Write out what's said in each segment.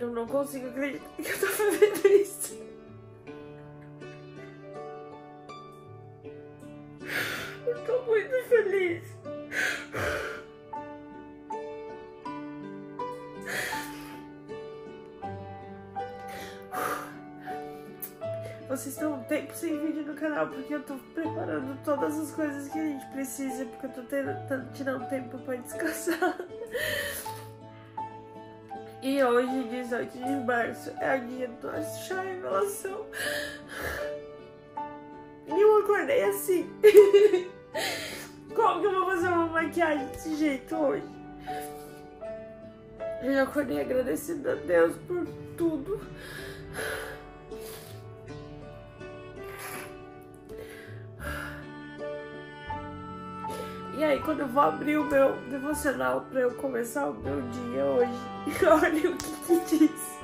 Eu não consigo acreditar que eu tô fazendo isso. Eu tô muito feliz. Vocês estão um tempo sem vídeo no canal porque eu tô preparando todas as coisas que a gente precisa, porque eu tô tentando tirar um tempo pra descansar. E hoje, 18 de março, é o dia do chá revelação. E eu acordei assim. Como que eu vou fazer uma maquiagem desse jeito hoje? Eu acordei agradecendo a Deus por tudo. Quando eu vou abrir o meu devocional pra eu começar o meu dia hoje, olha o que, que diz.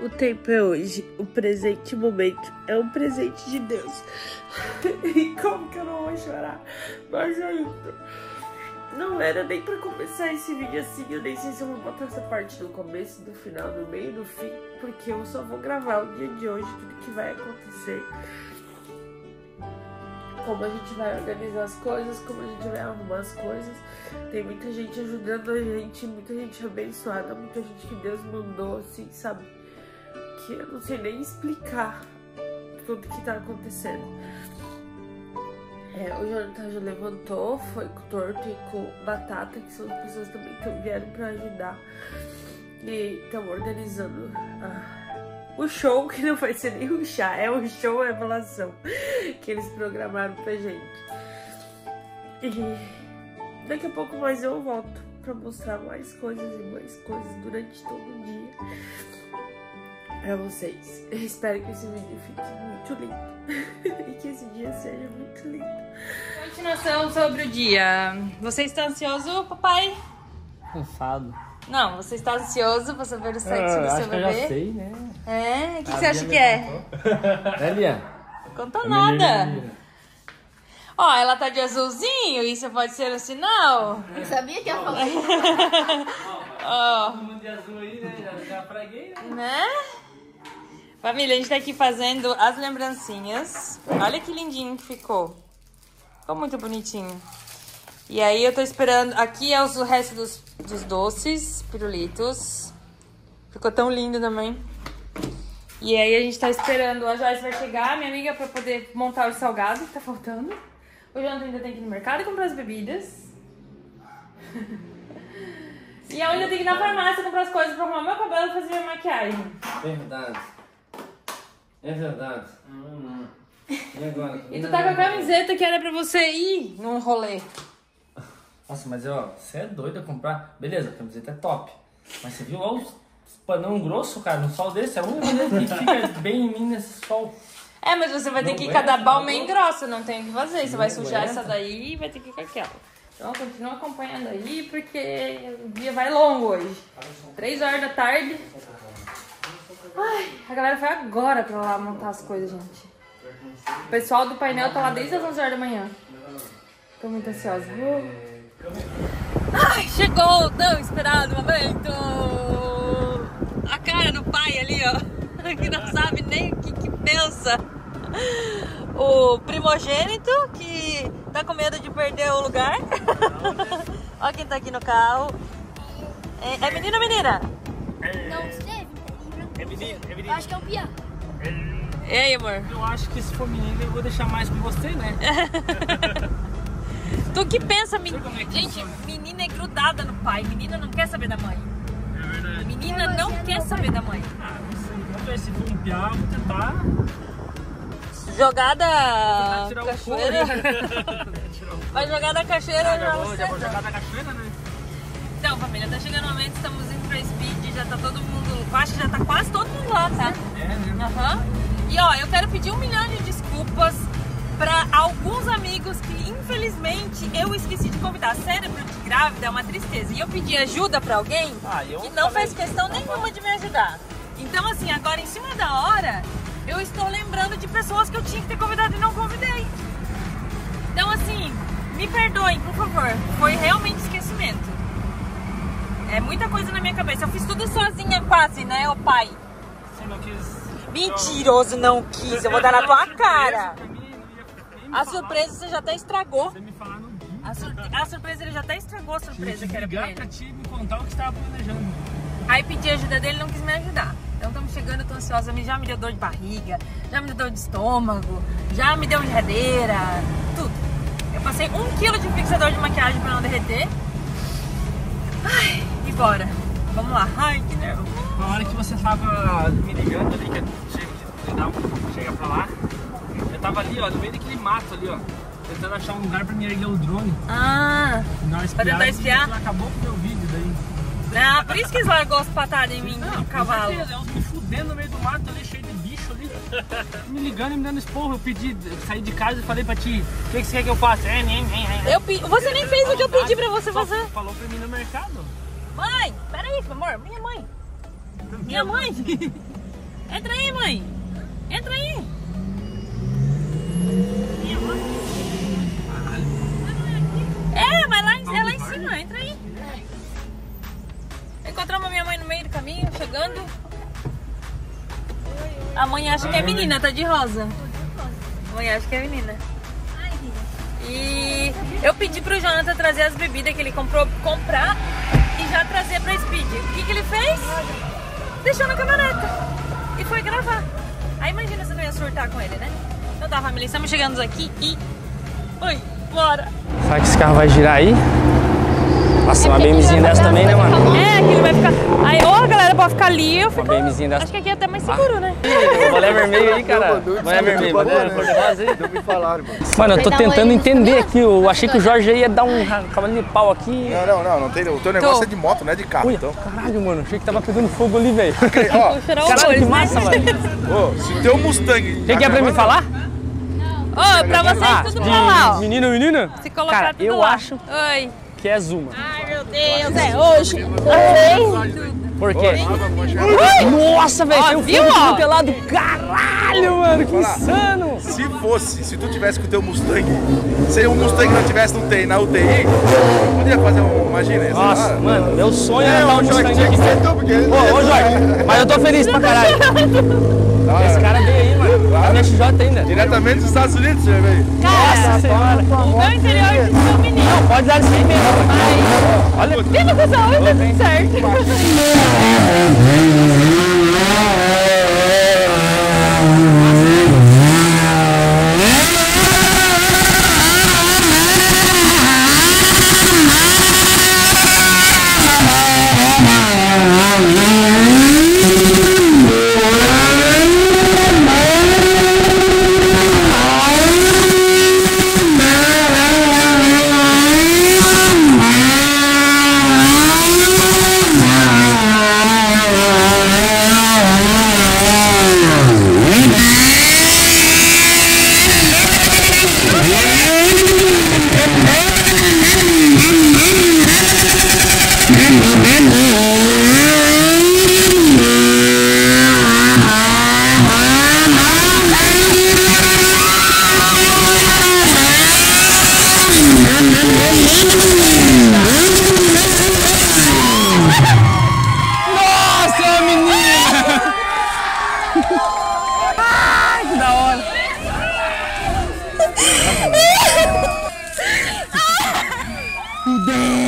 O tempo é hoje, o presente momento é um presente de Deus. E como que eu não vou chorar? Mas ainda. Não era nem pra começar esse vídeo assim, eu nem sei se eu vou botar essa parte no começo, no final, no meio, no fim, porque eu só vou gravar o dia de hoje, tudo que vai acontecer como a gente vai organizar as coisas, como a gente vai arrumar as coisas. Tem muita gente ajudando a gente, muita gente abençoada, muita gente que Deus mandou, assim, sabe? Que eu não sei nem explicar tudo que tá acontecendo. É, o Jonathan já levantou, foi com torto e com batata, que são as pessoas também que vieram pra ajudar. E estão organizando a o show, que não vai ser nem um chá, é o show revelação que eles programaram pra gente. E daqui a pouco mais eu volto pra mostrar mais coisas e mais coisas durante todo o dia pra vocês. Eu espero que esse vídeo fique muito lindo e que esse dia seja muito lindo. Continuação sobre o dia. Você está ansioso, papai? Cansado. Não, você está ansioso para saber o sexo Ah, do acho seu que eu já bebê? sei, né? É? O que, que você acha que é? Né, Lia? Contou nada. menina. Ó, ela tá de azulzinho, isso pode ser um sinal. Eu sabia que ia falar isso. Ó, Todo mundo de azul aí, né? Já, já fraguei, né? né? Família, a gente tá aqui fazendo as lembrancinhas. Olha que lindinho que ficou. Ficou muito bonitinho. E aí eu tô esperando. Aqui é os- o resto dos, dos doces, pirulitos. Ficou tão lindo também. E aí a gente tá esperando. A Joyce vai chegar, minha amiga, pra poder montar o salgado que tá faltando. O Jonathan ainda tem que ir no mercado e comprar as bebidas. E eu ainda tenho que ir na farmácia comprar as coisas pra arrumar meu cabelo e fazer minha maquiagem. Verdade. É verdade. E agora? E tu tá com a camiseta que era pra você ir num rolê. Nossa, mas ó, você é doido a comprar. Beleza, a camiseta é top. Mas você viu lá os panão grosso, cara, no sol desse? É a única coisa que fica bem em mim nesse sol. É, mas você vai ter Não que ir aguenta, com a da Balmain não grossa, não tem o que fazer. Você vai Não sujar aguenta. essa daí e vai ter que ir com aquela. Então continua acompanhando aí, porque o dia vai longo hoje. Três horas da tarde. Ai, a galera foi agora pra lá montar as coisas, gente. O pessoal do painel tá lá desde as 11 horas da manhã. Tô muito ansiosa. Ai, chegou o tão esperado momento! A cara do pai ali, ó, que não sabe nem o que, que pensa. O primogênito que tá com medo de perder o lugar. Olha quem tá aqui no carro. É, é menino ou menina? Não esteve? É menino, é Eu acho que é o Pia. E aí, amor? Eu acho que se for menino eu vou deixar mais com você, né? Tu que pensa, menina? como é Gente, menina é grudada no pai. Menina não quer saber da mãe. Menina não quer saber da mãe. Ah, não sei. Se vou tentar. Jogada o cachoeira. Vai jogar da cachoeira Ah, já vou, já vou jogar na cachoeira, né? Então, família, tá chegando o momento, estamos indo pra Speed, já tá todo mundo, acho que já tá quase todo mundo lá, tá? É, né? Aham. E ó, eu quero pedir um milhão de desculpas pra alguns amigos que infelizmente eu esqueci de convidar. Cérebro de grávida é uma tristeza. E eu pedi ajuda pra alguém Ah, que não fez questão nenhuma de me ajudar. Então, assim, agora em cima da hora, eu estou lembrando de pessoas que eu tinha que ter convidado e não convidei. Então, assim, me perdoem, por favor. Foi realmente esquecimento. É muita coisa na minha cabeça. Eu fiz tudo sozinha quase, né, ô pai? Você não quis. Mentiroso, não quis. Eu vou dar na tua cara. A surpresa você já até estragou. Você me dia. A, sur- a surpresa ele já até estragou a surpresa que era pra ele. pra ti e me contar o que você tava planejando. Aí pedi ajuda dele e não quis me ajudar. Então estamos chegando, tô ansiosa, já me deu dor de barriga, já me deu dor de estômago, já me deu enjadeira, tudo. Eu passei um quilo de fixador de maquiagem pra não derreter. Ai, e bora. Vamos lá. Ai, que nervoso. Na hora que você tava me ligando ali, que chega, que um- chega pra lá, eu tava ali, ó, no meio daquele mato ali, ó. Tentando achar um lugar pra me erguer o drone. Ah, uma Pra tentar espiar? Acabou com o meu vídeo daí. ah, por isso que eles largou as patadas em mim, Não, cavalo. certeza, Eu me fudendo no meio do mato ali, cheio de bicho ali. Me ligando e me dando esporro. Eu pedi, saí de casa e falei pra ti, o que, que você quer que eu faça? É, nem, nem. Eu pe- Você nem fez o que eu pedi pra você fazer. Falou pra mim no mercado. Mãe, peraí, meu amor, minha mãe. Minha mãe. Entra aí, mãe. A mãe acha que é menina, tá de rosa. Mãe acha que é menina. E eu pedi pro Jonathan trazer as bebidas que ele comprou, comprar e já trazer pra Speed. O que, que ele fez? Deixou na caminhoneta e foi gravar. Aí imagina se eu não ia surtar com ele, né? Então tá, família, estamos chegando aqui e. Oi, bora! Será que esse carro vai girar aí? Nossa, uma BMzinha dessa também, né, mano? É, que ele vai ficar. Aí, ou a galera pode ficar ali, eu Uma fico. BMzinha dessa. Acho que aqui é até mais seguro, né? Bolé vermelho aí, cara. Bolé vermelho, aí. Não me falaram, mano. Mano, eu tô tentando entender aqui. Eu achei que o Jorge ia dar um cavalo de pau aqui. Não, não, não, não tem. O teu negócio é de moto, não é de carro. Ui, Então, caralho, mano. Achei que tava pegando fogo ali, velho. o Caralho, que dois, massa, né? mano. ô, se o teu Mustang. Quem que é pra me falar? Ô, pra vocês tudo falar, ó. menino, menina? Se colocar Cara, tudo eu lá. acho Oi. Que é Zuma. Ai, meu Deus, é hoje. Por quê? Nossa, velho, tem um viu, fogo ó? pelado. Caralho, mano, que insano. Se fosse, se tu tivesse com o teu Mustang, se o Mustang não tivesse no TI, na UTI, podia fazer um. Imagina isso. Nossa, cara. mano, meu sonho É, era um Mustang aqui. Ô, ô, Jorge, mas eu tô feliz pra caralho. Esse cara veio aí, XJ ainda. Diretamente dos Estados Unidos, você veio. Nossa senhora. O meu interior de seu menino. Pode dar isso aí mesmo. Olha. Vindo com saúde, tá tudo certo. down.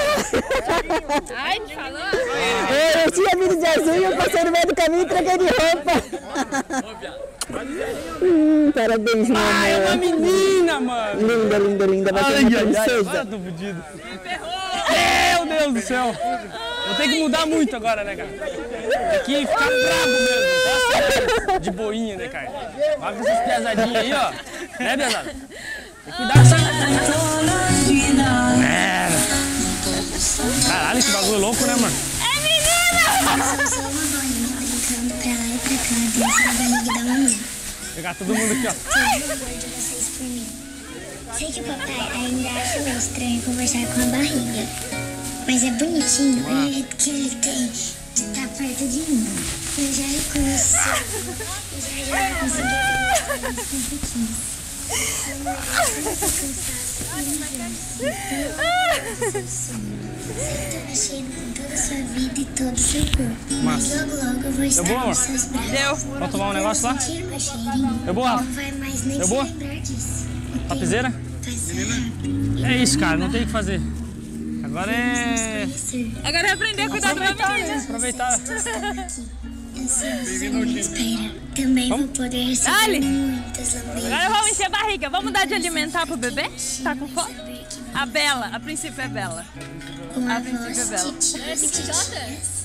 Ai, me falou. Eu tinha vindo de azul e eu passei no meio do caminho e troquei de roupa. Hum, parabéns, meu É uma menina, mano! Linda, linda, linda. Vai ser Ai, uma ai, ai, tô fudido. Meu Deus do céu! Vou ter que mudar muito agora, né, cara? Tem que ficar brabo mesmo, tá. De boinha, né, cara? Vai com essas pesadinhas aí, ó. Né, pesada? Tem que cuidar. Caralho, que bagulho louco, né, mano? E da mamãe. Pegar todo mundo aqui, ó. Mim. Sei que o papai ainda acha meio estranho conversar com a barriga. Mas é bonitinho o jeito que ele tem de estar perto de mim. Eu já reconheço. Eu já, já consegui os pouquinhos. Sinto mexendo com toda a sua vida e todo o seu corpo. Mas logo, logo eu vou estar boa, amor? nos seus braços. Deu. Vamos tomar um negócio lá? Disso. O tempo Tapizeira? passa rápido. É isso, cara. Não tem o que fazer. Agora é... Agora é aprender a cuidar do meu menino. Aproveitar. Espera. Também vou poder receber Dale. muitas lambeiras. Agora vamos encher a barriga. Vamos dar de alimentar pro bebê? Tá com fome? A Bela, a princípio é Bela. com a A princípio é Bela. de tias e